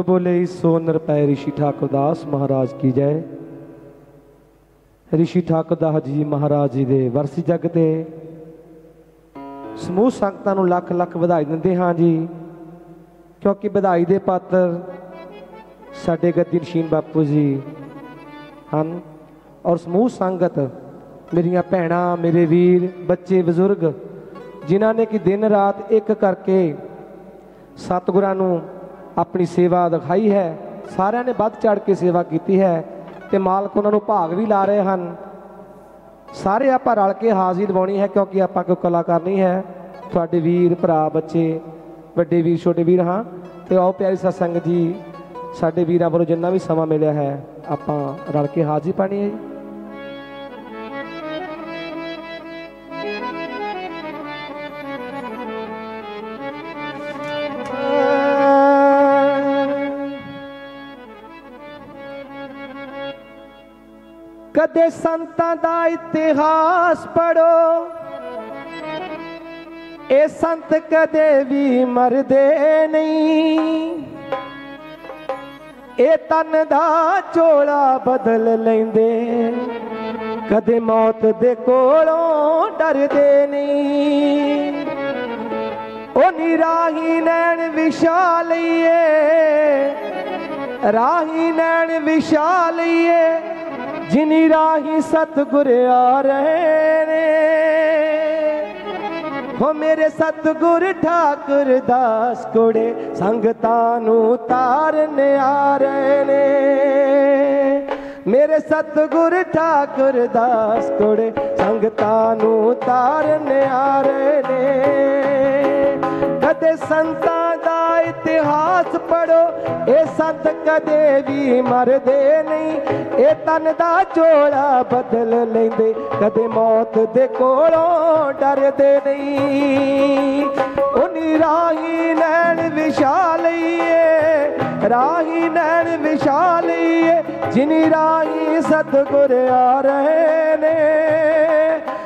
ਜੋ ਬੋਲੇ ਸੋ ਨਿਰਪੈ ਰਿਸ਼ੀ ਠਾਕੁਰ ਦਾਸ ਮਹਾਰਾਜ ਕੀ ਜੈ। ਰਿਸ਼ੀ ਠਾਕੁਰ ਦਾਸ ਜੀ ਮਹਾਰਾਜ ਜੀ ਦੇ ਵਰਸੀ ਜਗ ਤੇ ਸਮੂਹ ਸੰਗਤਾਂ ਨੂੰ ਲੱਖ ਲੱਖ ਵਧਾਈ ਦਿੰਦੇ ਹਾਂ ਜੀ। ਕਿਉਂਕਿ ਵਧਾਈ ਦੇ ਪਾਤਰ ਸਾਡੇ ਗੱਦੀ ਨਸ਼ੀਨ ਬਾਪੂ ਜੀ ਹਨ ਔਰ ਸਮੂਹ ਸੰਗਤ, ਮੇਰੀਆਂ ਭੈਣਾਂ, ਮੇਰੇ ਵੀਰ, ਬੱਚੇ, ਬਜ਼ੁਰਗ, ਜਿਨ੍ਹਾਂ ਨੇ ਕਿ ਦਿਨ ਰਾਤ ਇੱਕ ਕਰਕੇ ਸਤਿਗੁਰਾਂ ਨੂੰ ਆਪਣੀ ਸੇਵਾ ਦਿਖਾਈ ਹੈ। ਸਾਰਿਆਂ ਨੇ ਵੱਧ ਚੜ ਕੇ ਸੇਵਾ ਕੀਤੀ ਹੈ ਤੇ ਮਾਲਕ ਉਹਨਾਂ ਨੂੰ ਭਾਗ ਵੀ ਲਾ ਰਹੇ ਹਨ। ਸਾਰੇ ਆਪਾਂ ਰਲ ਕੇ ਹਾਜ਼ਰੀ ਦਿਵਾਉਣੀ ਹੈ ਕਿਉਂਕਿ ਆਪਾਂ ਕੋਈ ਕਲਾਕਾਰ ਨਹੀਂ ਹੈ। ਤੁਹਾਡੇ ਵੀਰ, ਭਰਾ, ਬੱਚੇ, ਵੱਡੇ ਵੀਰ, ਛੋਟੇ ਵੀਰ ਹਾਂ। ਤੇ ਆਓ ਪਿਆਰੀ ਸਤਸੰਗ ਜੀ, ਸਾਡੇ ਵੀਰਾਂ ਵੱਲੋਂ ਜਿੰਨਾ ਵੀ ਸਮਾਂ ਮਿਲਿਆ ਹੈ, ਆਪਾਂ ਰਲ ਕੇ ਹਾਜ਼ਰੀ ਪਾਣੀ ਹੈ ਜੀ। ਕਦੇ ਸੰਤਾਂ ਦਾ ਇਤਿਹਾਸ ਪੜੋ ਇਹ ਸੰਤ ਕਦੇ ਵੀ ਮਰਦੇ ਨਹੀਂ। ਇਹ ਤਨ ਦਾ ਚੋਲਾ ਬਦਲ ਲੈਂਦੇ। ਕਦੇ ਮੌਤ ਦੇ ਕੋਲੋਂ ਡਰਦੇ ਨਹੀਂ। ਉਹ ਨਿਰਾਹੀ ਨੈਣ ਵਿਸ਼ਾਲੀਏ ਰਾਹੀ ਨੈਣ ਵਿਸ਼ਾਲੀਏ ਜਿਨੀ ਰਾਹੀ ਸਤਗੁਰ ਆ ਰਹੇ ਨੇ, ਹੋ ਮੇਰੇ ਸਤਗੁਰ ਠਾਕੁਰ ਦਾਸ ਕੋੜੇ, ਸੰਗਤਾਂ ਨੂੰ ਤਾਰਨ ਆ ਰਹੇ ਨੇ। ਮੇਰੇ ਸਤਗੁਰ ਠਾਕੁਰ ਦਾਸ ਕੋੜੇ, ਸੰਗਤਾਂ ਨੂੰ ਤਾਰਨ ਆ ਰਹੇ ਨੇ। ਕਦੇ ਸੰਤਾਂ ਇਤਿਹਾਸ ਪੜੋ ਇਹ ਸੰਤ ਕਦੇ ਵੀ ਮਰਦੇ ਨਹੀਂ। ਇਹ ਤਨ ਦਾ ਚੋਲਾ ਬਦਲ ਲੈਂਦੇ, ਕਦੇ ਮੌਤ ਦੇ ਕੋਲੋਂ ਡਰਦੇ ਨਹੀਂ। ਉਹ ਨਿਰਾਹੀ ਨੈਣ ਵਿਸ਼ਾਲੀਏ ਰਾਹੀ ਨੈਣ ਵਿਸ਼ਾਲੀਏ ਜਿਨੀ ਰਾਹੀ ਸਤਗੁਰ ਆ ਰਹੇ ਨੇ।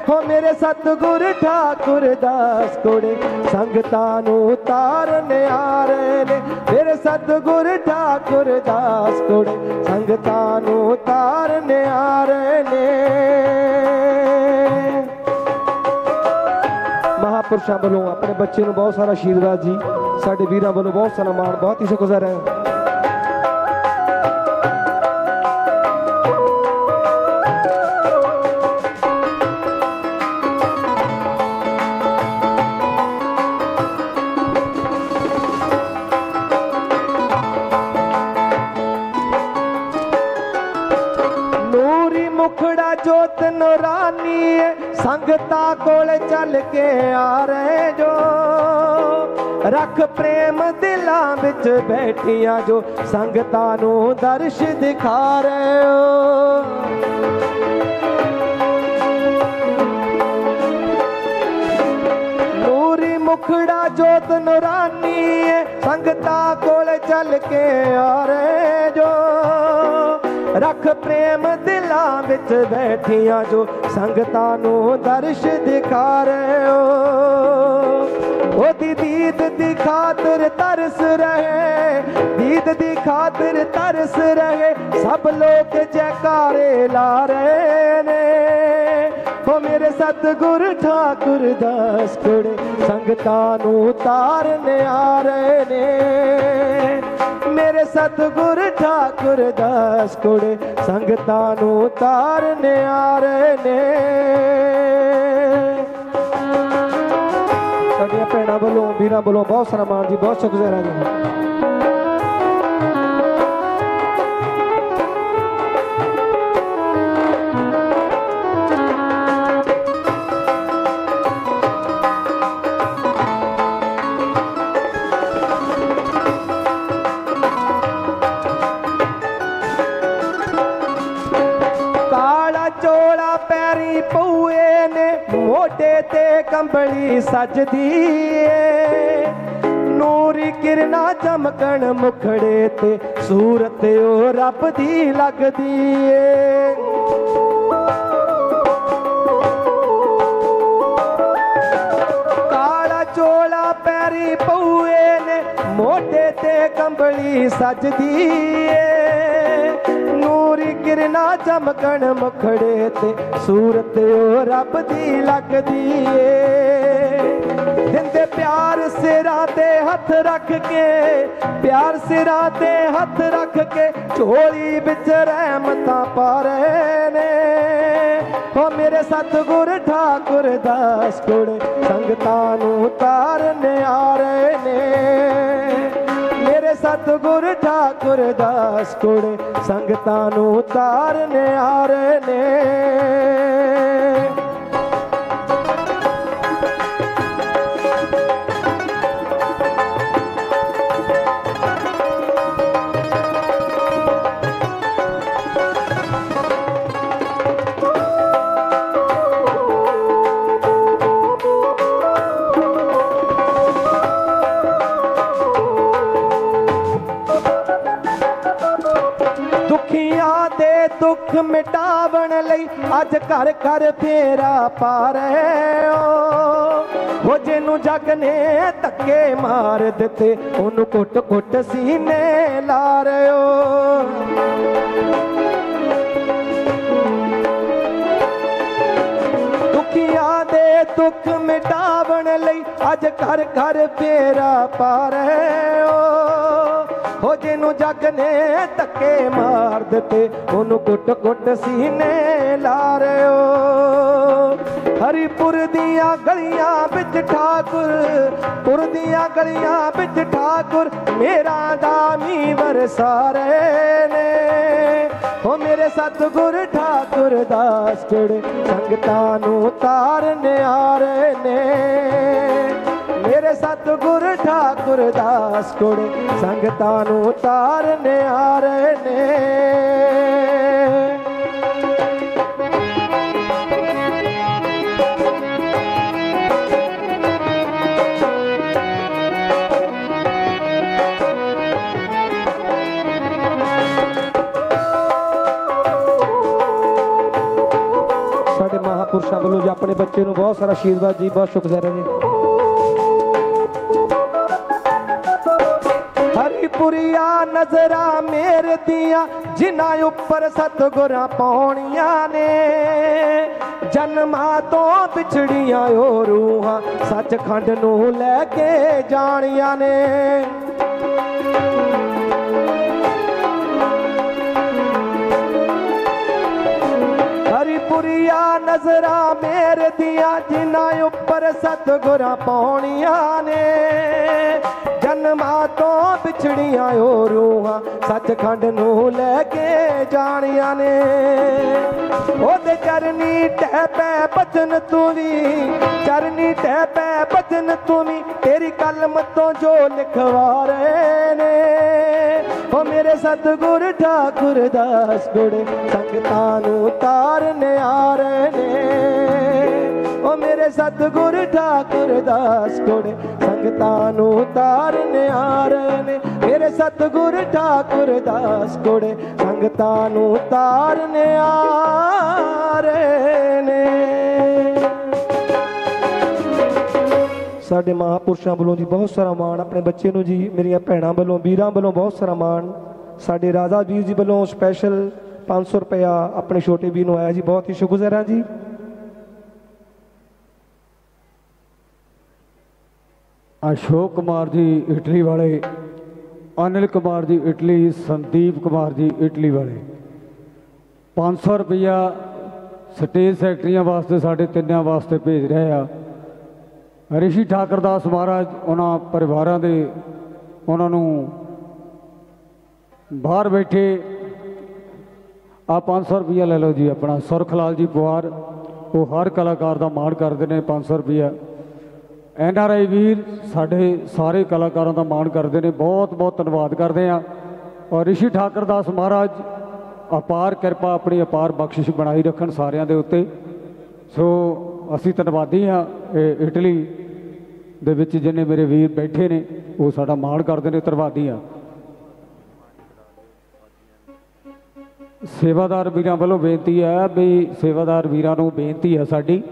ਹੋ ਮੇਰੇ ਸਤਗੁਰ ਠਾਕੁਰ ਦਾਸ ਕੋੜੇ, ਸੰਗਤਾਂ ਨੂੰ ਤਾਰਨ ਆ ਨੇ। ਮੇਰੇ ਸਤਗੁਰ ਠਾਕੁਰ ਦਾਸ ਕੋੜੇ, ਸੰਗਤਾਂ ਨੂੰ ਤਾਰਨ ਆ ਰਹੇ ਨੇ। ਮਹਾਪੁਰਸ਼ਾਂ ਵੱਲੋਂ ਆਪਣੇ ਬੱਚੇ ਨੂੰ ਬਹੁਤ ਸਾਰਾ ਆਸ਼ੀਰਵਾਦ ਜੀ। ਸਾਡੇ ਵੀਰਾਂ ਵੱਲੋਂ ਬਹੁਤ ਸਾਰਾ ਮਾਣ, ਬਹੁਤ ਹੀ ਸ਼ੁਕਰਗੁਜ਼ਾਰ ਹੈ। ਕੇ ਆ ਰਹੇ ਜੋ। ਰੱਖ ਪ੍ਰੇਮ ਦਿਲਾਂ ਵਿੱਚ ਬੈਠੀਆਂ ਜੋ ਸੰਗਤਾਂ ਨੂੰ ਦਰਸ਼ ਦਿਖਾ ਰਹੇ ਹੋ। ਨੂਰੀ ਮੁਖੜਾ ਜੋਤ ਨੂਰਾਨੀ ਸੰਗਤਾਂ ਕੋਲ ਚੱਲ ਕੇ ਆ ਰਹੇ ਵਿੱਚ ਬੈਠੀਆਂ ਜੋ ਸੰਗਤਾਂ ਨੂੰ ਦਰਸ਼ ਦਿਖਾ ਰਹੇ ਹੋ। ਉਹਦੀ ਦੀਦ ਦੀ ਖਾਤਰ ਤਰਸ ਰਹੇ, ਦੀਦ ਦੀ ਖਾਤਰ ਤਰਸ ਰਹੇ, ਸਭ ਲੋਕ ਜੈਕਾਰੇ ਲਾ ਰਹੇ ਨੇ। ਹੋ ਮੇਰੇ ਸਤਿਗੁਰ ਠਾਕੁਰ ਦਾਸ ਕੋੜੇ ਸੰਗਤਾਂ ਨੂੰ ਤਾਰਨ ਆ ਰਹੇ ਨੇ। ਮੇਰੇ ਸਤਿਗੁਰ ਠਾਕੁਰ ਦਾਸ ਕੋੜੇ ਸੰਗਤਾਂ ਨੂੰ ਤਾਰਨ ਆ ਰਹੇ ਨੇ। ਸਾਡੀਆਂ ਭੈਣਾਂ ਵੱਲੋਂ, ਵੀਰਾਂ ਵੱਲੋਂ ਬਹੁਤ ਸਾਰਾ ਮਾਣ ਜੀ, ਬਹੁਤ ਸ਼ੁਕਰਗੁਜ਼ਾਰ ਹਾਂ ਕੰਬਲੀ ਸਜਦੀ ਏ। ਨੂਰੀ ਕਿਰਨਾ ਚਮਕਣ ਮੁਖੜੇ ਤੇ ਸੂਰਤ ਉਹ ਰੱਬ ਦੀ ਲੱਗਦੀ ਏ। ਕਾਲਾ ਚੋਲਾ ਪੈਰੀ ਪਊਏ ਨੇ, ਮੋਢੇ ਤੇ ਕੰਬਲੀ ਸਜਦੀ ਏ। ਕਿਰਨਾ ਚਮਕਣ ਮੁਖੜੇ ਤੇ ਸੂਰਤ ਉਹ ਰੱਬ ਦੀ ਲੱਗਦੀ ਏ। ਦਿੰਦੇ ਪਿਆਰ ਸਿਰਾਂ ਤੇ ਹੱਥ ਰੱਖ ਕੇ, ਪਿਆਰ ਸਿਰਾਂ ਤੇ ਹੱਥ ਰੱਖ ਕੇ ਝੋਲੀ ਵਿੱਚ ਰਹਿਮਤਾਂ ਪਾ ਰਹੇ ਨੇ। ਹੋ ਮੇਰੇ ਸਤਗੁਰ ਠਾਕੁਰ ਦਾਸ ਕੁੜੇ ਸੰਗਤਾਂ ਨੂੰ ਤਾਰਨ ਆ ਰਹੇ ਨੇ। ਸਤਗੁਰ ਠਾਕੁਰ ਦਾਸ ਕੁੜੇ ਸੰਗਤਾਂ ਨੂੰ ਤਾਰਨ ਆ ਨੇ ਘਰ ਘਰ ਫੇਰਾ ਪਾ ਰਹੇ ਹੋ ਉਹ ਜਿਹਨੂੰ ਜੱਗ ਨੇ ਧੱਕੇ ਮਾਰ ਦਿੱਤੇ, ਉਹਨੂੰ ਕੁੱਟ ਕੁੱਟ ਸੀਨੇ ਲਾ ਰਹੇ ਹੋ ਦੁਖੀਆਂ ਦੇ ਦੁੱਖ ਮਿਟਾਵਣ ਲਈ ਅੱਜ ਘਰ ਘਰ ਫੇਰਾ ਪਾ ਰਹੇ ਹੋ ਹੋ ਜਿਹਨੂੰ ਜੱਗ ਨੇ ਧੱਕੇ ਮਾਰ ਦਿੱਤੇ, ਉਹਨੂੰ ਕੁੱਟ ਕੁੱਟ ਸੀਨੇ ਲਾ ਹਰੀਪੁਰ ਦੀਆਂ ਗਲੀਆਂ ਵਿੱਚ ਠਾਕੁਰ, ਪੁਰ ਦੀਆਂ ਗਲੀਆਂ ਵਿੱਚ ਠਾਕੁਰ, ਮੇਰਾ ਦਾਮੀ ਵਰਸਾ ਰਹੇ ਨੇ। ਹੋ ਮੇਰੇ ਸਤਿਗੁਰ ਠਾਕੁਰ ਦਾਸ ਜਿਹੜੇ ਸੰਗਤਾਂ ਨੂੰ ਤਾਰਨ ਆ ਰਹੇ ਨੇ। ਸਤਿਗੁਰ ਠਾਕੁਰ ਦਾਸ ਕੋੜੇ ਸੰਗਤਾਂ ਨੂੰ ਤਾਰਨ ਆ ਨੇ। ਸਾਡੇ ਮਹਾਪੁਰਸ਼ਾਂ ਵੱਲੋਂ ਜੀ ਆਪਣੇ ਬੱਚੇ ਨੂੰ ਬਹੁਤ ਸਾਰਾ ਆਸ਼ੀਰਵਾਦ ਜੀ, ਬਹੁਤ ਸ਼ੁਕਰਗੁਜ਼ਾਰ ਜੀ। ਹਰੀਪੁਰੀਆ ਨਜ਼ਰਾਂ ਮੇਰ ਦੀਆਂ, ਜਿਨ੍ਹਾਂ ਉੱਪਰ ਸਤਗੁਰਾਂ ਪਾਉਣੀਆਂ ਨੇ। ਜਨਮਾਂ ਤੋਂ ਵਿਛੜੀਆਂ ਓ ਰੂਹਾਂ ਸੱਚਖੰਡ ਨੂੰ ਲੈ ਕੇ ਜਾਣੀਆਂ ਨੇ। ਹਰੀਪੁਰੀਆ ਨਜ਼ਰਾਂ ਮੇਰ ਦੀਆਂ, ਜਿਨ੍ਹਾਂ ਉੱਪਰ ਸਤਗੁਰਾਂ ਪਾਉਣੀਆਂ ਨੇ। ਤੋਂ ਓ ਰੂਹਾਂ, ਸੱਚਖੰਡ ਨੂੰ ਲੈ ਕੇ ਜਾਣੀਆਂ ਨੇ। ਉਹਦੇ ਚਰਨੀ ਟਹਿ ਪੈ ਬਚਨ ਤੂੰ ਵੀ, ਚਰਨੀ ਟਹਿ ਪੈ ਬਚਨ ਤੂੰ ਵੀ, ਤੇਰੀ ਕਲਮ ਤੋਂ ਜੋ ਲਿਖਵਾ ਰਹੇ ਨੇ। ਉਹ ਮੇਰੇ ਸਤਿਗੁਰ ਠਾਕੁਰ ਦਾਸ ਗੁੜ ਸੰਗਤਾਂ ਨੂੰ ਤਾਰਨ ਆ ਰਹੇ ਨੇ। ਓ ਮੇਰੇ ਸਤਿਗੁਰ ਠਾਕੁਰ ਦਾਸ ਗੁੜੇ ਸੰਗਤਾਂ ਨੂੰ ਤਾਰਨ ਆ ਨੇ। ਮੇਰੇ ਸਤਿਗੁਰ ਠਾਕੁਰ ਦਾਸ ਗੁੜੇ ਸੰਗਤਾਂ ਨੂੰ ਤਾਰਨ ਆ ਨੇ। ਸਾਡੇ ਮਹਾਪੁਰਸ਼ਾਂ ਵੱਲੋਂ ਜੀ ਬਹੁਤ ਸਾਰਾ ਮਾਣ। ਆਪਣੇ ਬੱਚੇ ਨੂੰ ਜੀ, ਮੇਰੀਆਂ ਭੈਣਾਂ ਵੱਲੋਂ, ਵੀਰਾਂ ਵੱਲੋਂ ਬਹੁਤ ਸਾਰਾ ਮਾਣ। ਸਾਡੇ ਰਾਜਾ ਵੀਰ ਜੀ ਵੱਲੋਂ ਸਪੈਸ਼ਲ 500 ਰੁਪਇਆ ਆਪਣੇ ਛੋਟੇ ਵੀਰ ਨੂੰ ਆਇਆ ਜੀ, ਬਹੁਤ ਹੀ ਸ਼ੁਕਰਗੁਜ਼ਾਰ ਹਾਂ ਜੀ। ਅਸ਼ੋਕ ਕੁਮਾਰ ਜੀ ਇਟਲੀ ਵਾਲੇ, ਅਨਿਲ ਕੁਮਾਰ ਜੀ ਇਟਲੀ, ਸੰਦੀਪ ਕੁਮਾਰ ਜੀ ਇਟਲੀ ਵਾਲੇ। 500 ਰੁਪਇਆ ਸਟੇਜ ਸੈਕਟਰੀਆਂ ਵਾਸਤੇ ਸਾਡੇ ਤਿੰਨਾਂ ਵਾਸਤੇ ਭੇਜ ਰਹੇ ਆ। ਰਿਸ਼ੀ ਠਾਕਰ ਦਾਸ ਮਹਾਰਾਜ ਉਹਨਾਂ ਪਰਿਵਾਰਾਂ ਦੇ, ਉਹਨਾਂ ਨੂੰ ਬਾਹਰ ਬੈਠੇ ਆ 500 ਰੁਪਇਆ ਲੈ ਲਓ ਜੀ ਆਪਣਾ। ਸੁਰਖ ਲਾਲ ਜੀ ਪਵਾਰ ਉਹ ਹਰ ਕਲਾਕਾਰ ਦਾ ਮਾਣ ਕਰਦੇ ਨੇ 500 ਰੁਪਇਆ ਐਨ ਆਰ ਆਈ ਵੀਰ ਸਾਡੇ ਸਾਰੇ ਕਲਾਕਾਰਾਂ ਦਾ ਮਾਣ ਕਰਦੇ ਨੇ, ਬਹੁਤ ਬਹੁਤ ਧੰਨਵਾਦ ਕਰਦੇ ਆ ਔਰ ਰਿਸ਼ੀ ਠਾਕਰ ਦਾਸ ਮਹਾਰਾਜ, ਅਪਾਰ ਕਿਰਪਾ ਆਪਣੀ ਅਪਾਰ ਬਖਸ਼ਿਸ਼ ਬਣਾਈ ਰੱਖਣ ਸਾਰਿਆਂ ਦੇ ਉੱਤੇ। ਸੋ ਅਸੀਂ ਧੰਨਵਾਦੀ ਆ ਇਟਲੀ ਦੇ ਵਿੱਚ ਜਿੰਨੇ ਮੇਰੇ ਵੀਰ ਬੈਠੇ ਨੇ, ਉਹ ਸਾਡਾ ਮਾਣ ਕਰਦੇ ਨੇ, ਧੰਨਵਾਦੀ ਆ ਸੇਵਾਦਾਰ ਵੀਰਾਂ ਵੱਲੋਂ ਬੇਨਤੀ ਹੈ ਵੀ ਸੇਵਾਦਾਰ ਵੀਰਾਂ ਨੂੰ ਬੇਨਤੀ ਹੈ ਸਾਡੀ,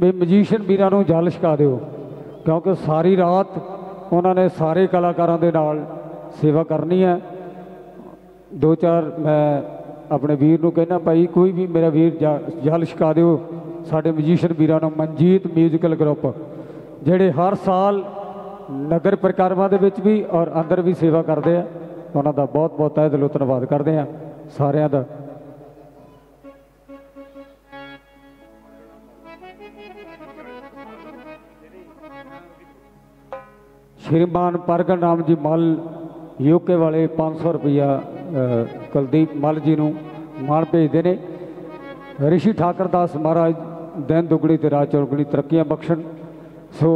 ਵੀ ਮਜੀਸ਼ੀਅਨ ਵੀਰਾਂ ਨੂੰ ਜਲ ਛਕਾ ਦਿਓ। ਕਿਉਂਕਿ ਸਾਰੀ ਰਾਤ ਉਹਨਾਂ ਨੇ ਸਾਰੇ ਕਲਾਕਾਰਾਂ ਦੇ ਨਾਲ ਸੇਵਾ ਕਰਨੀ ਹੈ। ਦੋ ਚਾਰ ਮੈਂ ਆਪਣੇ ਵੀਰ ਨੂੰ ਕਹਿਣਾ ਭਾਈ, ਕੋਈ ਵੀ ਮੇਰਾ ਵੀਰ ਜਾ- ਜਲ ਛਕਾ ਦਿਓ। ਸਾਡੇ ਮਿਊਜ਼ੀਸ਼ੀਅਨ ਵੀਰਾਂ ਨੂੰ ਮਨਜੀਤ ਮਿਊਜ਼ੀਕਲ ਗਰੁੱਪ ਜਿਹੜੇ ਹਰ ਸਾਲ ਨਗਰ ਪ੍ਰਕਰਮਾਂ ਦੇ ਵਿੱਚ ਵੀ ਔਰ ਅੰਦਰ ਵੀ ਸੇਵਾ ਕਰਦੇ ਆ। ਉਹਨਾਂ ਦਾ ਬਹੁਤ ਬਹੁਤ ਤਹਿ ਦਿਲੋਂ ਧੰਨਵਾਦ ਕਰਦੇ ਆ ਸਾਰਿਆਂ ਦਾ। ਸ਼੍ਰੀਮਾਨ ਪ੍ਰਗਟ ਰਾਮ ਜੀ ਮਲ ਯੂਕੇ ਵਾਲੇ 500 ਰੁਪਇਆ ਅ, ਕੁਲਦੀਪ ਮਲ ਜੀ ਨੂੰ ਮਾਣ ਭੇਜਦੇ ਨੇ। ਰਿਸ਼ੀ ਠਾਕਰ ਦਾਸ ਮਹਾਰਾਜ ਦਿਨ ਦੁਗਣੀ ਤੇ ਰਾਤ ਚੌਗਣੀ ਤਰੱਕੀਆਂ ਬਖਸ਼ਣ। ਸੋ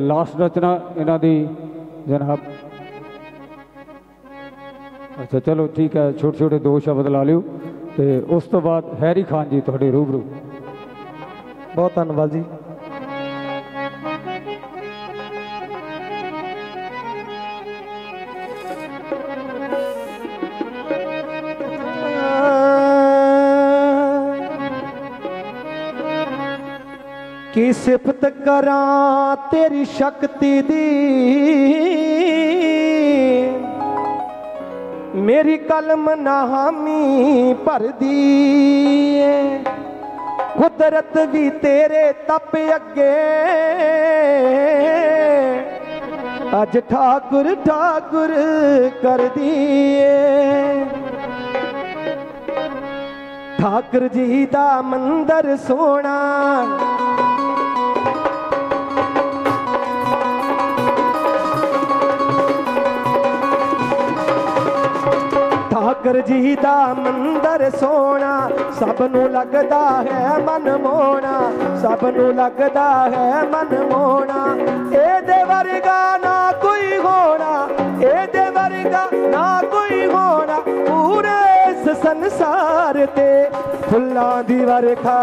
ਲਾਸਟ ਰਚਨਾ ਇਹਨਾਂ ਦੀ ਜਨਾਬ। ਅੱਛਾ ਚਲੋ ਠੀਕ ਹੈ ਛੋਟੇ ਛੋਟੇ ਦੋ ਸ਼ਬਦ ਲਾ ਲਿਓ। ਤੇ ਉਸ ਤੋਂ ਬਾਅਦ ਹੈਰੀ ਖਾਨ ਜੀ ਤੁਹਾਡੇ ਰੂਬਰੂ। ਬਹੁਤ ਧੰਨਵਾਦ ਜੀ। ਕੀ ਸਿਫਤ ਕਰਾਂ ਤੇਰੀ ਸ਼ਕਤੀ ਦੀ? ਮੇਰੀ ਕਲਮ ਨਾ ਭਰਦੀ ਏ। ਕੁਦਰਤ ਵੀ ਤੇਰੇ ਤਪ ਅੱਗੇ। ਅੱਜ ਠਾਕੁਰ ਠਾਕੁਰ ਕਰਦੀ ਏ। ਠਾਕੁਰ ਜੀ ਦਾ ਮੰਦਰ ਸੋਹਣਾ। ਠਾਕਰ ਜੀ ਦਾ ਮੰਦਰ ਸੋਹਣਾ। ਸਭ ਨੂੰ ਲੱਗਦਾ ਹੈ ਮਨ ਮੋਣਾ ਸਭ ਨੂੰ ਲੱਗਦਾ ਹੈ ਮਨ ਮੋਹਣਾ। ਇਹਦੇ ਵਰਗਾ ਨਾ ਕੋਈ ਹੋਣਾ। ਇਹਦੇ ਵਰਗਾ ਨਾ ਕੋਈ ਹੋਣਾ। ਪੂਰੇ ਇਸ ਸੰਸਾਰ ਤੇ ਫੁੱਲਾਂ ਦੀ ਵਰਖਾ।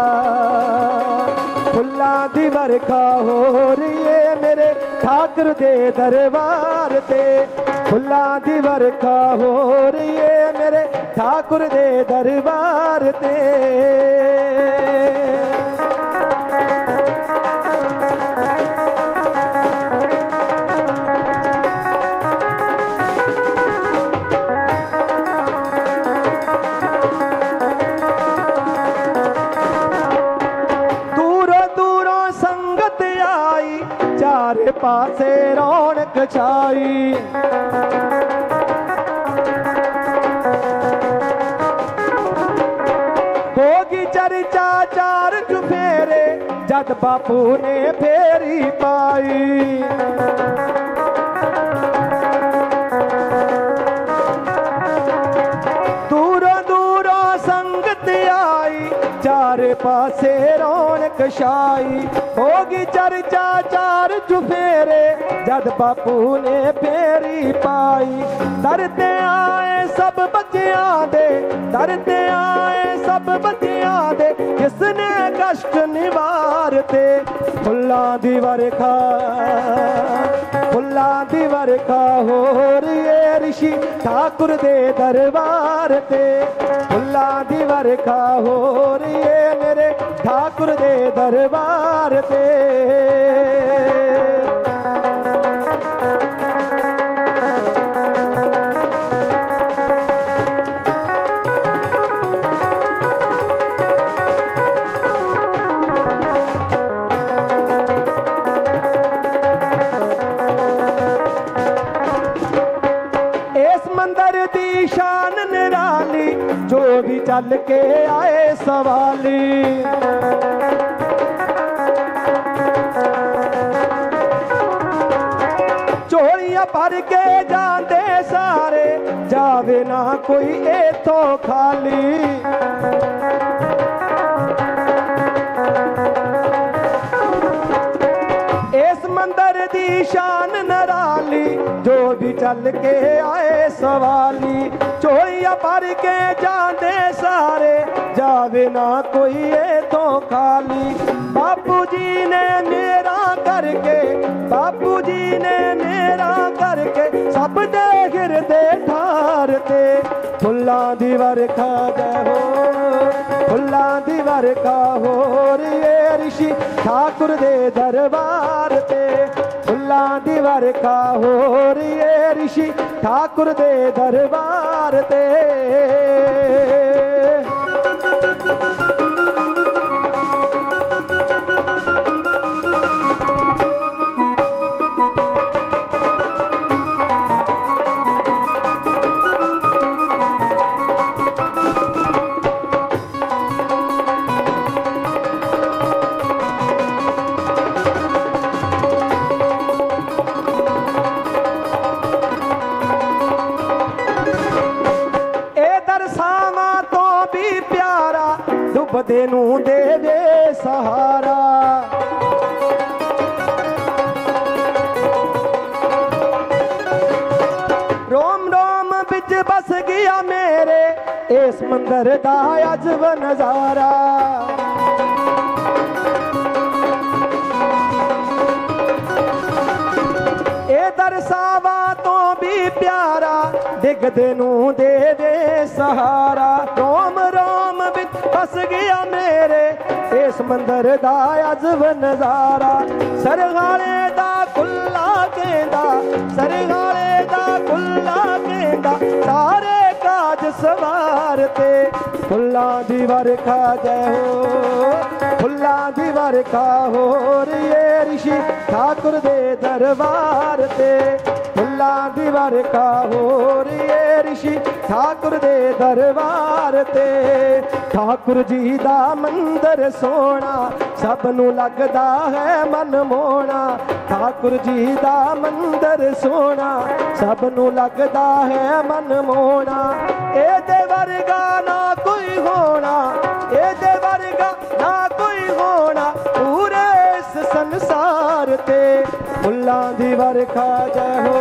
ਫੁੱਲਾਂ ਦੀ ਵਰਖਾ ਹੋ ਰਹੀ ਏ ਮੇਰੇ ਠਾਕਰ ਦੇ ਦਰਬਾਰ ਤੇ। ਫੁੱਲਾਂ ਦੀ ਵਰਖਾ ਹੋ ਰਹੀ ਏ ਮੇਰੇ ਠਾਕੁਰ ਦੇ ਦਰਬਾਰ ਤੇ। ਰੌਣਕ ਛਾਈ ਹੋਗੀ ਚਰਚਾ ਚਾਰ ਚੁਫੇਰੇ ਜਦ ਬਾਪੂ ਨੇ ਫੇਰੀ ਪਾਈ। ਦੂਰੋਂ ਦੂਰੋਂ ਸੰਗਤ ਆਈ, ਚਾਰੇ ਪਾਸੇ ਰੌਣਕ ਛਾਈ। ਹੋਗੀ ਚਰਚਾ ਚਾਰ ਚੁਫੇਰੇ ਜਦ ਬਾਪੂ ਨੇ ਫੇਰੀ ਪਾਈ। ਦਰ ਤੇ ਆਏ ਸਭ ਬੱਚਿਆਂ ਦੇ, ਦਰ ਤੇ ਆਏ ਸਭ ਬੱਚਿਆਂ ਦੇ, ਕਿਸ ਨੇ ਕਸ਼ਟ ਨਿਵਾਰਤੇ? ਫੁੱਲਾਂ ਦੀ ਵਰਖਾ, ਫੁੱਲਾਂ ਦੀ ਵਰਖਾ ਹੋ ਰਹੀ ਰਿਸ਼ੀ ਠਾਕੁਰ ਦੇ ਦਰਬਾਰ ਤੇ। ਫੁੱਲਾਂ ਦੀ ਵਰਖਾ ਹੋ ਰਹੀ ਏ ਮੇਰੇ ਠਾਕੁਰ ਦੇ ਦਰਬਾਰ ਤੇ। ਸਵਾਲੀ। ਝੋਲੀਆਂ ਭਰ ਕੇ ਜਾਂਦੇ ਸਾਰੇ, ਜਾਵੇ ਨਾ ਕੋਈ ਇਥੋਂ ਖਾਲੀ। ਇਸ ਮੰਦਰ ਦੀ ਸ਼ਾਨ ਨਰਾਲੀ, ਜੋ ਵੀ ਚੱਲ ਕੇ ਆਏ ਸਵਾਲੀ। ਝੋਲੀਆਂ ਭਰ ਕੇ ਜਾਂਦੇ ਸਾਰੇ ਜਾਵੇ ਨਾ ਕੋਈ ਤੋਂ ਖਾਲੀ। ਬਾਪੂ ਜੀ ਨੇ ਮੇਰਾ ਕਰਕੇ, ਬਾਪੂ ਜੀ ਨੇ ਮੇਰਾ ਕਰਕੇ ਸਭ ਦੇ ਹਿਰਦੇ ਠਾਰ ਤੇ ਫੁੱਲਾਂ ਦੀ ਵਰਖਾ ਜੈ ਹੋ ਫੁੱਲਾਂ ਦੀ ਵਰਖਾ ਹੋ ਰਹੀ ਏ ਰਿਸ਼ੀ ਠਾਕੁਰ ਦੇ ਦਰਬਾਰ ਤੇ। ਫੁੱਲਾਂ ਦੀ ਵਰਖਾ ਹੋ ਰਹੀ ਏ ਰਿਸ਼ੀ ਠਾਕੁਰ ਦੇ ਦਰਬਾਰ ਤੇ। ਡੁੱਬਦੇ ਨੂੰ ਦੇਵੇ ਸਹਾਰਾ। ਰੋਮ ਰੋਮ ਵਿੱਚ ਬਸ ਗਿਆ ਮੇਰੇ, ਇਸ ਮੰਦਰ ਦਾ ਅਜਬ ਨਜ਼ਾਰਾ ਇਹ ਦਰਸਾਵਾ ਤੋਂ ਵੀ ਪਿਆਰਾ, ਡਿੱਗਦੇ ਨੂੰ ਦੇ ਦੇ ਸਹਾਰਾ। ਰੋਮ ਰੋਮ ਵਿੱਚ ਫਸ ਗਿਆ ਮੇਰੇ। ਇਸ ਮੰਦਰ ਦਾ ਅਜਬ ਨਜ਼ਾਰਾ ਸਰਗਾਲੇ ਦਾ ਕੁੱਲਾ ਕਹਿੰਦਾ, ਸਰਗਾਲੇ ਦਾ ਕੁੱਲਾ ਕਹਿੰਦਾ, ਸਾਰੇ ਕਾਜ ਸਵਾਰ ਤੇ। ਫੁੱਲਾਂ ਦੀ ਵਰਖਾ ਜੈ ਹੋ ਫੁੱਲਾਂ ਦੀ ਵਰਖਾ ਹੋ ਰੀਏ ਰਿਸ਼ੀ ਠਾਕੁਰ ਦੇ ਦਰਬਾਰ ਤੇ। ਫੁੱਲਾਂ ਦੀ ਵਰਖਾ ਹੋ ਰਹੀ ਏ ਰਿਸ਼ੀ ਠਾਕੁਰ ਦੇ ਦਰਬਾਰ ਤੇ। ਠਾਕੁਰ ਜੀ ਦਾ ਮੰਦਰ ਸੋਹਣਾ, ਸਭ ਨੂੰ ਲੱਗਦਾ ਹੈ ਮਨ ਮੋਹਣਾ। ਠਾਕੁਰ ਜੀ ਦਾ ਮੰਦਰ ਸੋਹਣਾ, ਸਭ ਨੂੰ ਲੱਗਦਾ ਹੈ ਮਨ ਮੋਹਣਾ। ਇਹਦੇ ਵਰਗਾ ਨਾ ਕੋਈ ਹੋਣਾ, ਇਹਦੇ ਵਰਗਾ ਨਾ ਕੋਈ ਹੋਣਾ। ਪੂਰੇ ਇਸ ਸੰਸਾਰ ਤੇ ਫੁੱਲਾਂ ਦੀ ਵਰਖਾ ਜੈ ਹੋ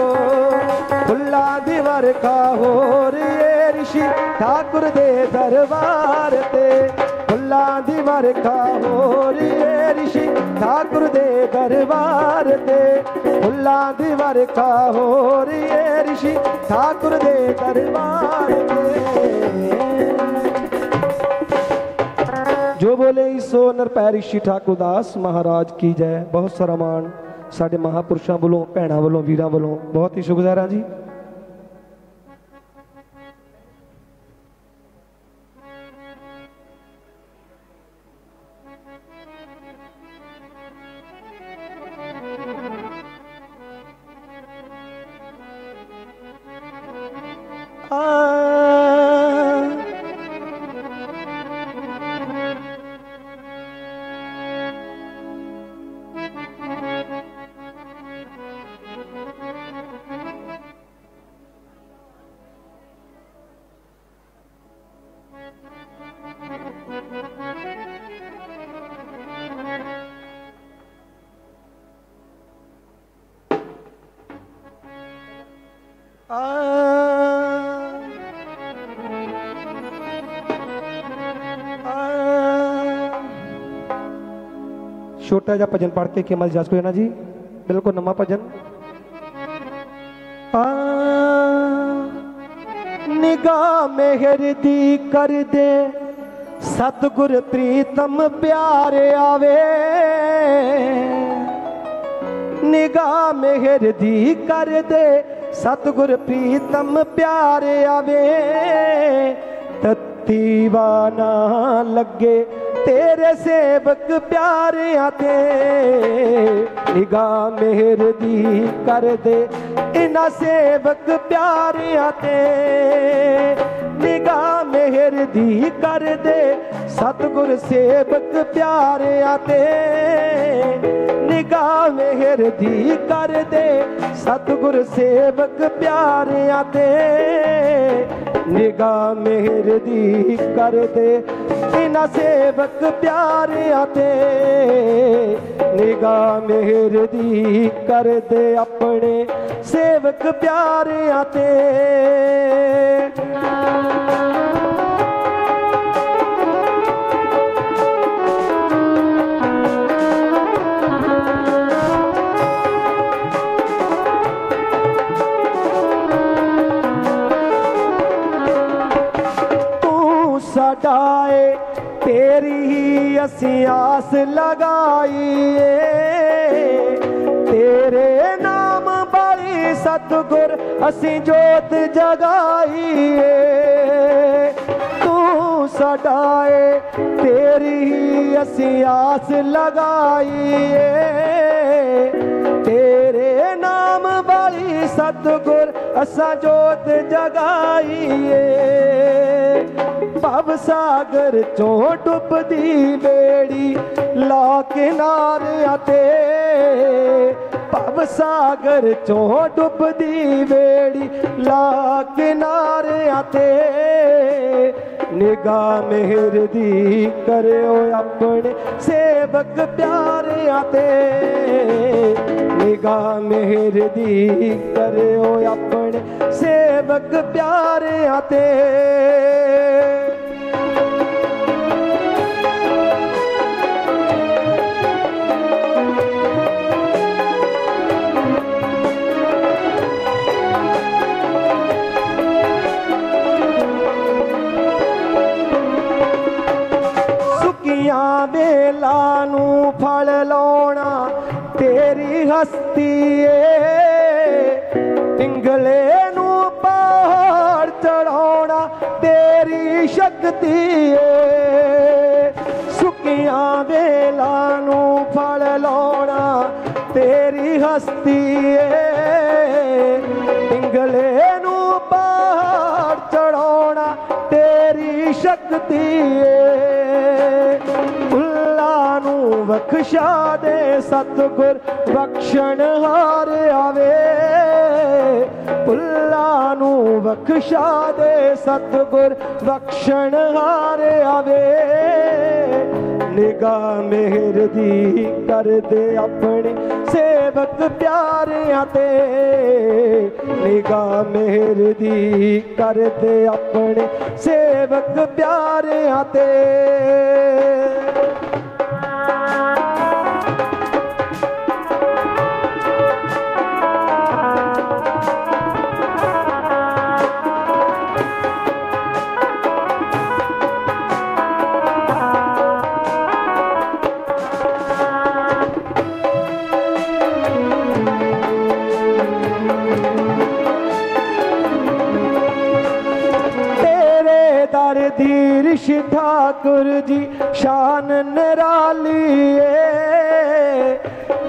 ਫੁੱਲਾਂ ਦੀ ਵਰਖਾ ਹੋ ਰੇ ਰਿਸ਼ੀ ਠਾਕੁਰ ਦੇ ਦਰਬਾਰ ਤੇ। ਫੁੱਲਾਂ ਦੀ ਵਰਖਾ ਹੋ ਰਹੀ ਏ ਰਿਸ਼ੀ ਠਾਕੁਰ ਦੇ ਦਰਬਾਰ ਤੇ। ਫੁੱਲਾਂ ਦੀ ਵਰਖਾ ਹੋ ਰੇ ਰਿਸ਼ੀ ਠਾਕੁਰ ਦੇ ਦਰਬਾਰ ਤੇ। ਜੋ ਬੋਲੇ ਸੋ ਨਰਪੈ ਰਿਸ਼ੀ ਠਾਕੁਰ ਦਾਸ ਮਹਾਰਾਜ ਕੀ ਜੈ। ਬਹੁਤ ਸਾਰਾ ਮਾਣ। ਸਾਡੇ ਮਹਾਪੁਰਸ਼ਾਂ ਵੱਲੋਂ ਭੈਣਾਂ ਵੱਲੋਂ ਵੀਰਾਂ ਵੱਲੋਂ ਬਹੁਤ ਹੀ ਸ਼ੁਕਰਗੁਜ਼ਾਰ ਜੀ। ਛੋਟਾ ਜਿਹਾ ਭਜਨ ਪੜ੍ਹ ਕੇ ਕੇਮਲ ਜਸ ਕੋਈ ਨਾ ਜੀ ਬਿਲਕੁਲ ਨਵਾਂ ਭਜਨ ਆ ਨਿਗਾਹ ਮਿਹਰ ਦੀ ਕਰ ਦੇ ਸਤਿਗੁਰ ਪ੍ਰੀਤਮ ਪਿਆਰ ਆਵੇ ਨਿਗਾਹ ਮਿਹਰ ਦੀ ਕਰ ਦੇ ਸਤਿਗੁਰ ਪ੍ਰੀਤਮ ਪਿਆਰ ਆਵੇ ਤਤੀਵਾ ਨਾ ਲੱਗੇ ਤੇਰੇ ਸੇਵਕ ਪਿਆਰਿਆਂ ਤੇ ਨਿਗਾਹ ਮਿਹਰ ਦੀ ਕਰ ਦੇ ਇਨਾ ਸੇਵਕ ਪਿਆਰਿਆਂ ਤੇ ਨਿਗਾਹ ਮਿਹਰ ਦੀ ਕਰ ਦੇ ਸਤਿਗੁਰ ਸੇਵਕ ਪਿਆਰਿਆਂ ਤੇ ਨਿਗਾਹ ਮਿਹਰ ਦੀ ਕਰ ਦੇ ਸਤਿਗੁਰ ਸੇਵਕ ਪਿਆਰਿਆਂ ਤੇ ਨਿਗਾਹ ਮਿਹਰ ਦੀ ਕਰ ਦੇ ਇਨਾ ਸੇਵਕ ਪਿਆਰਿਆਂ ਤੇ ਨਿਗਾਹ ਮਿਹਰ ਦੀ ਕਰ ਆਪਣੇ ਸੇਵਕ ਪਿਆਰਿਆਂ ਤੇ ਅਸੀਂ ਜੋਤ ਜਗਾਈਏ। ਤੂੰ ਸਾਡਾ ਏ, ਤੇਰੀ ਹੀ ਅਸੀਂ ਆਸ ਲਗਾਈਏ। ਤੇਰੇ ਨਾਮ ਵਾਲੀ ਸਤਗੁਰ ਅਸਾਂ ਜੋਤ ਜਗਾਈਏ। ਭਵ ਸਾਗਰ ਚੋਂ ਡੁੱਬਦੀ ਬੇੜੀ ਲਾ ਕਿਨਾਰਿਆਂ ਤੇ। ਭਵ ਸਾਗਰ ਚੋਂ ਡੁੱਬਦੀ ਬੇੜੀ ਲਾ ਕਿਨਾਰਿਆਂ ਤੇ। ਨਿਗਾਹ ਮਿਹਰ ਦੀ ਕਰਿਓ ਆਪਣੇ ਸੇਵਕ ਪਿਆਰਿਆਂ ਤੇ। ਨਿਗਾਹ ਮਿਹਰ ਦੀ ਕਰਿਓ ਆਪਣੇ ਸੇਵਕ ਪਿਆਰਿਆਂ ਤੇ। ਸੁੱਕੀਆਂ ਨੂੰ ਫਲ ਲਾਉਣਾ, ਤੇਰੀ ਹਸਤੀ ਏ। ਪਿੰਗਲੇ ਨੂੰ ਪਹਾੜ ਚੜਾਉਣਾ ਤੇਰੀ ਸ਼ਕਤੀ ਏ। ਸੁੱਕੀਆਂ ਵੇਲਾਂ ਨੂੰ ਫਲ ਲਾਉਣਾ, ਤੇਰੀ ਹਸਤੀ ਏ। ਪਿੰਗਲੇ ਨੂੰ ਪਹਾੜ ਚੜਾਉਣਾ ਤੇਰੀ ਸ਼ਕਤੀ ਏ। ਬਖਸ਼ਾ ਦੇ ਸਤਗੁਰ, ਬਖਸ਼ਣ ਹਾਰ ਆਵੇ। ਫੁੱਲਾਂ ਨੂੰ ਬਖਸ਼ਾ ਦੇ ਸਤਗੁਰ, ਬਖਸ਼ਣ ਹਾਰ ਆਵੇ। ਨਿਗਾਹ ਮਿਹਰ ਦੀ ਕਰਦੇ ਆਪਣੇ ਸੇਵਕ ਪਿਆਰਿਆਂ ਤੇ। ਨਿਗਾਹ ਮਿਹਰ ਦੀ ਕਰਦੇ ਆਪਣੇ ਸੇਵਕ ਪਿਆਰਿਆਂ ਤੇ। ਠਾਕੁਰ ਜੀ ਸ਼ਾਨ ਨਿਰਾਲੀ ਏ।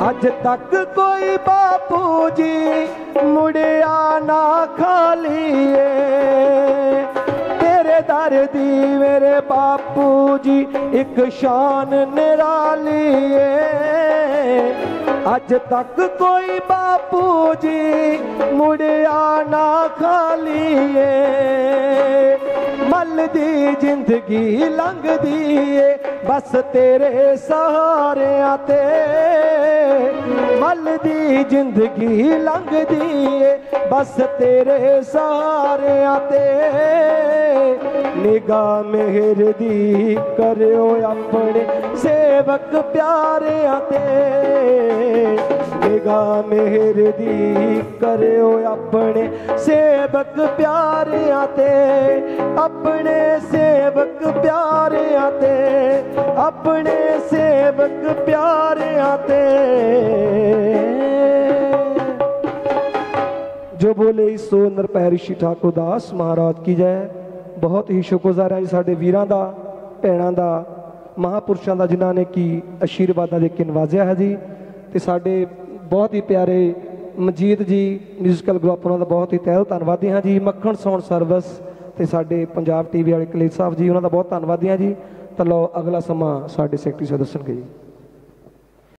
ਅੱਜ ਤੱਕ ਕੋਈ ਬਾਪੂ ਜੀ ਮੁੜਿਆ ਨਾ ਖਾਲੀ ਏ। ਤੇਰੇ ਦਰ ਦੀ ਮੇਰੇ ਬਾਪੂ ਜੀ ਇੱਕ ਸ਼ਾਨ ਨਿਰਾਲੀ ਏ। ਅੱਜ ਤੱਕ ਕੋਈ ਬਾਪੂ ਜੀ ਮੁੜਿਆ ਨਾ ਖਾਲੀ ਏ ਮੱਲ ਦੀ ਜ਼ਿੰਦਗੀ ਲੰਘਦੀ ਏ ਬਸ ਤੇਰੇ ਸਹਾਰਿਆਂ ਤੇ। ਮੱਲ ਦੀ ਜ਼ਿੰਦਗੀ ਲੰਘਦੀ ਏ ਬਸ ਤੇਰੇ ਸਹਾਰਿਆਂ ਤੇ। ਨਿਗਾਹ ਮਿਹਰ ਦੀ ਕਰਿਓ ਆਪਣੇ। ਸੇਵਕ ਪਿਆਰਿਆਂ ਤੇ ਨਿਗਾਹ ਮਿਹਰ ਦੀ ਕਰਿਓ ਆਪਣੇ ਸੇਵਕ ਪਿਆਰਿਆਂ ਤੇ, ਆਪਣੇ ਸੇਵਕ ਪਿਆਰਿਆਂ ਤੇ, ਆਪਣੇ ਸੇਵਕ ਪਿਆਰਿਆਂ ਤੇ। ਜੋ ਬੋਲੇ ਸੋ ਨਰਪੈ ਰਿਸ਼ੀ ਠਾਕੁਰ ਦਾਸ ਮਹਾਰਾਜ ਕੀ ਜੈ। ਬਹੁਤ ਹੀ ਸ਼ੁਕਰਗੁਜ਼ਾਰ ਹਾਂ ਜੀ ਸਾਡੇ ਵੀਰਾਂ ਦਾ, ਭੈਣਾਂ ਦਾ ਮਹਾਪੁਰਸ਼ਾਂ ਦਾ ਜਿਨ੍ਹਾਂ ਨੇ ਕੀ ਅਸ਼ੀਰਵਾਦਾਂ ਦੇ ਕੇ ਨਵਾਜ਼ਿਆ ਹੈ ਜੀ ਤੇ ਸਾਡੇ ਬਹੁਤ ਹੀ ਪਿਆਰੇ ਮਨਜੀਤ ਜੀ ਮਿਊਜ਼ੀਕਲ ਗਰੁੱਪ ਉਹਨਾਂ ਦਾ ਬਹੁਤ ਹੀ ਤਹਿ ਧੰਨਵਾਦੀ ਹਾਂ ਜੀ ਮੱਖਣ ਸਾਊਂਡ ਸਰਵਿਸ ਤੇ ਸਾਡੇ ਪੰਜਾਬ ਟੀਵੀ ਵਾਲੇ ਕਲੇਜ ਸਾਹਿਬ ਜੀ ਉਹਨਾਂ ਦਾ ਬਹੁਤ ਧੰਨਵਾਦੀ ਹਾਂ ਜੀ ਤਾਂ ਲਓ ਅਗਲਾ ਸਮਾਂ ਸਾਡੇ ਸੈਕਟਰੀ ਸਾਹਿਬ ਦੱਸਣਗੇ ਜੀ